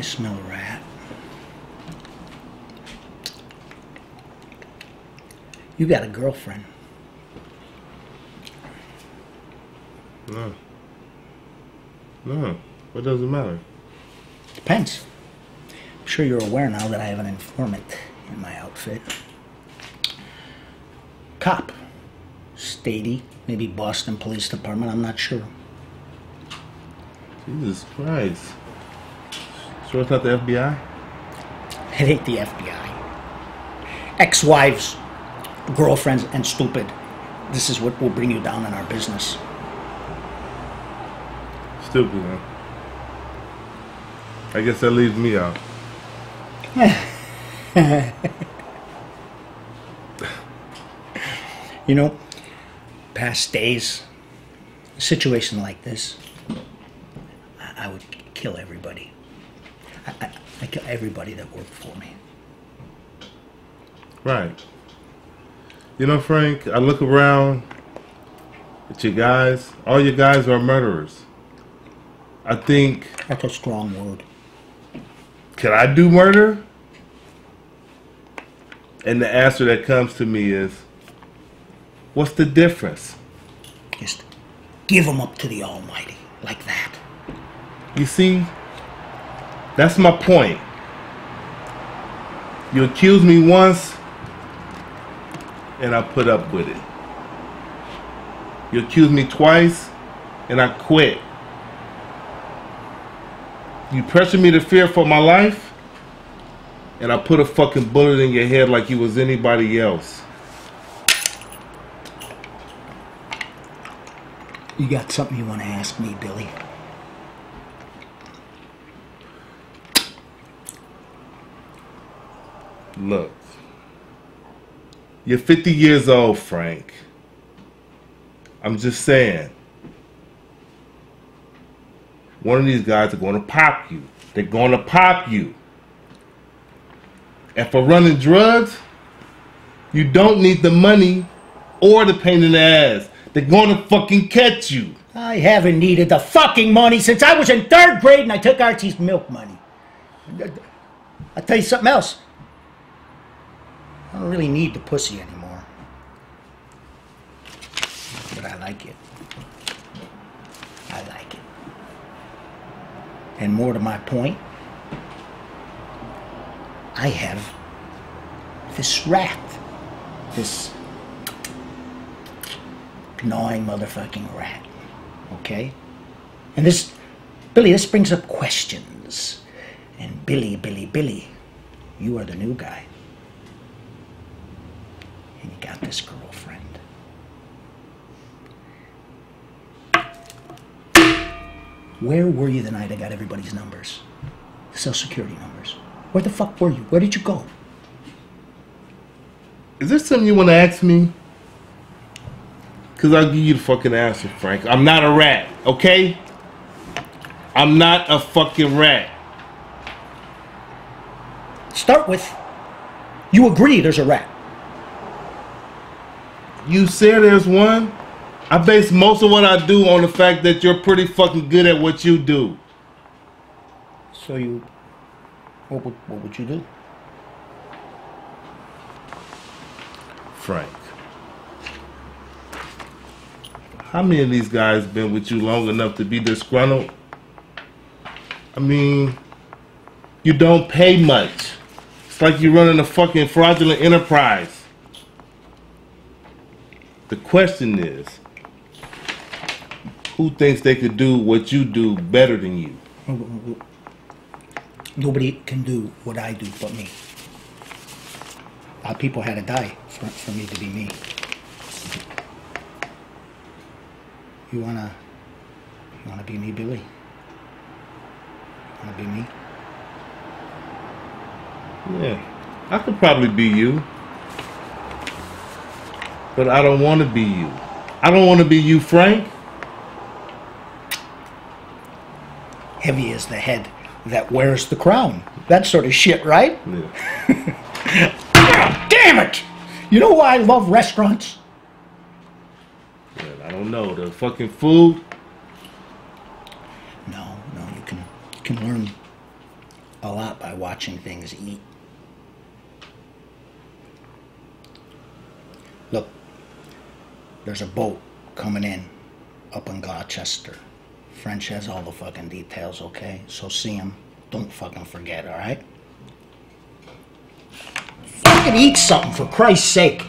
smell a rat. You got a girlfriend. No. No. What does it matter? Depends. I'm sure you're aware now that I have an informant in my outfit. Cop. Statie. Maybe Boston Police Department. I'm not sure. Jesus Christ. Sure it's not the FBI? It ain't the FBI. Ex-wives, girlfriends, and stupid. This is what will bring you down in our business. Stupid, huh? I guess that leaves me out. You know, past days, a situation like this, I, I would kill everybody. I, kill everybody that worked for me. Right. You know, Frank, I look around at you guys. All you guys are murderers. I think, That's a strong word. can I do murder? And the answer that comes to me is, what's the difference? Just give them up to the Almighty like that. You see, that's my point. You accuse me once, and I put up with it. You accuse me twice, and I quit. You pressure me to fear for my life, and I put a fucking bullet in your head like you was anybody else. You got something you want to ask me, Billy? Look, you're 50 years old, Frank. I'm just saying. One of these guys are going to pop you. They're going to pop you. And for running drugs, you don't need the money or the pain in the ass. They're going to fucking catch you. I haven't needed the fucking money since I was in third grade and I took Archie's milk money. I'll tell you something else. I don't really need the pussy anymore. But I like it. I like it. And more to my point, I have this rat. This gnawing motherfucking rat. Okay? And this, Billy, this brings up questions. And Billy, Billy, Billy, you are the new guy. And you got this girlfriend. Where were you the night I got everybody's numbers? Social security numbers. Where the fuck were you? Where did you go? Is there something you want to ask me? Because I'll give you the fucking answer, Frank. I'm not a rat, okay? I'm not a fucking rat. Start with, you agree there's a rat. You say there's one? I base most of what I do on the fact that you're pretty fucking good at what you do. So you, what would, what would you do? Frank. How many of these guys been with you long enough to be disgruntled? I mean, you don't pay much. It's like you're running a fucking fraudulent enterprise. The question is, who thinks they could do what you do better than you? Nobody can do what I do but me. A lot of people had to die for, for me to be me. You wanna, you wanna be me, Billy? Wanna be me? Yeah, I could probably be you. But I don't want to be you. I don't want to be you, Frank. Heavy is the head that wears the crown. That sort of shit, right? Yeah. God damn it! You know why I love restaurants? I don't know. The fucking food. No, no, you can you can learn a lot by watching things eat. Look, there's a boat coming in up in Gloucester. French has all the fucking details, okay? So see him. Don't fucking forget, alright? Fucking eat something for Christ's sake.